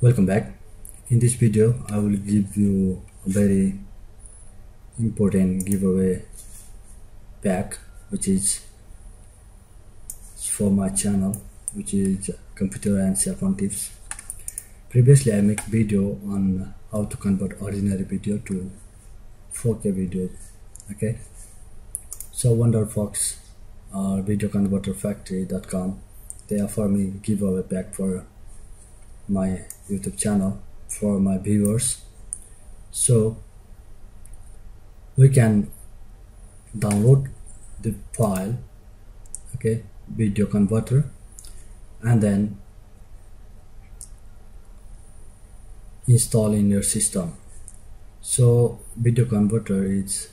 welcome back. In this video i will give you a very important giveaway pack which is for my channel which is computer and cell phone tips. Previously i make video on how to convert ordinary video to 4k video okay? So wonderfox or video converter factory.com they offer me giveaway pack for my youtube channel for my viewers. So we can download the file okay video converter and then install in your system. So video converter is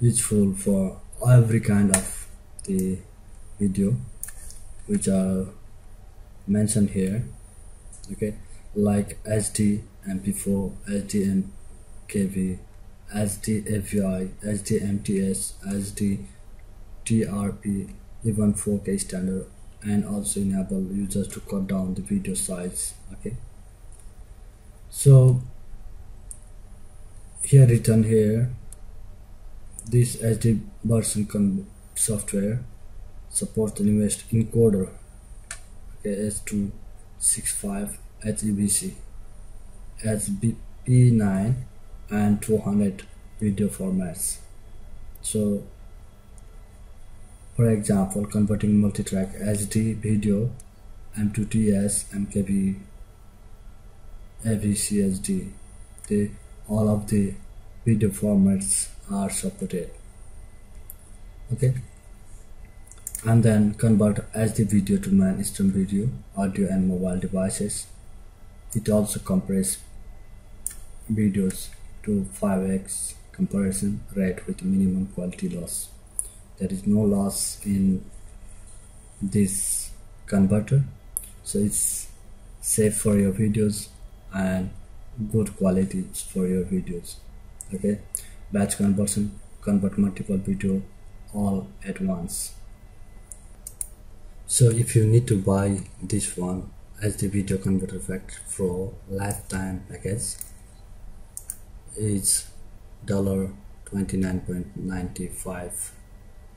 useful for every kind of the video which are mentioned here okay like HD MP4 HD MKV HD AVI HD MTS HD TRP even 4K standard and also enable users to cut down the video size okay? So here written here this HD version software supports the newest encoder okay, S265 HEVC HBP9 and 200 video formats. So for example converting multi-track HD video M2TS MKV AVCHD the all of the video formats are supported. Okay and then convert HD video to mainstream video audio and mobile devices. It also compresses videos to 5x comparison rate with minimum quality loss. There is no loss in this converter so it's safe for your videos and good quality for your videos. Okay? Batch conversion convert multiple video all at once so if you need to buy this one as the video converter factory pro lifetime package it's dollar 29.95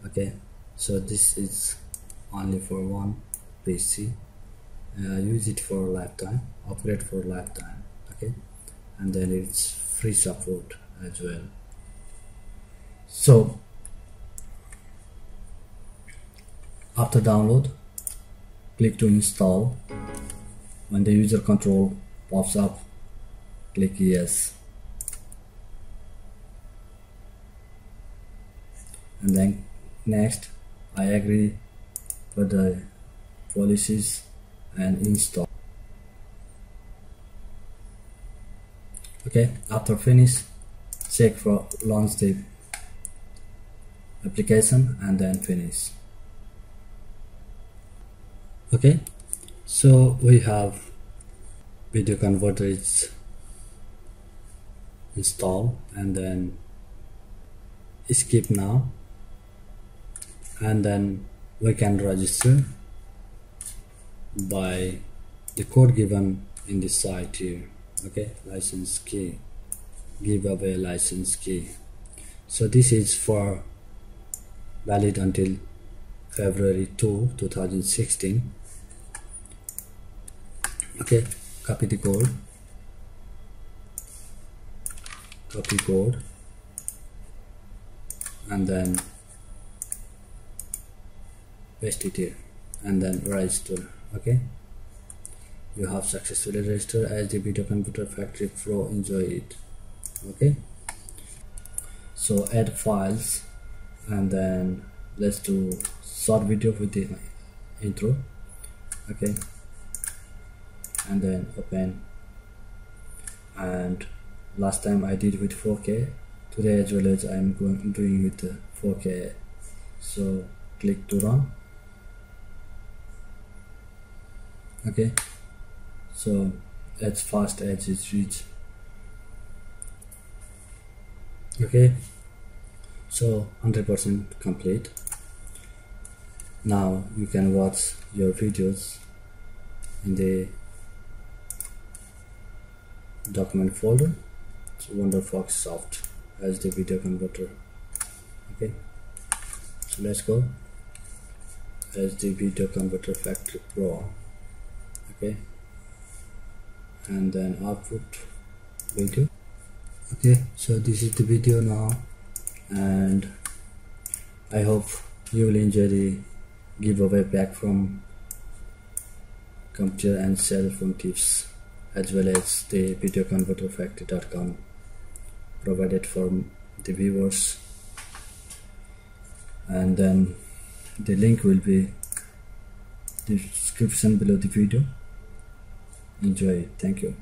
okay? So this is only for one pc uh, use it for lifetime upgrade for lifetime okay? And then it's free support as well. So after download click to install. When the user control pops up click yes. And then next I agree with the policies and install. Okay after finish check for launch the application and then finish okay? So we have video converter is installed and then skip now. And then we can register by the code given in the site here. Okay? License key. Give away license key. So this is for valid until February 2 2016 okay copy the code. Copy code. And then paste it here. And then register okay? You have successfully registered as the video converter factory pro enjoy it okay? So add files. And then let's do short video with the intro okay and then open. And last time I did with 4k today as well as I'm going doing with 4k so click to run. Okay. So as fast as it reach okay. So 100% complete. Now you can watch your videos in the document folder. It's wonderfox soft as the video converter. Okay. So let's go. As the video converter factory pro okay. And then output video okay. So this is the video now. And I hope you will enjoy the giveaway back from computer and cell phone tips as well as the video converter factory.com provided for the viewers. And then the link will be description below the video. Enjoy it. Thank you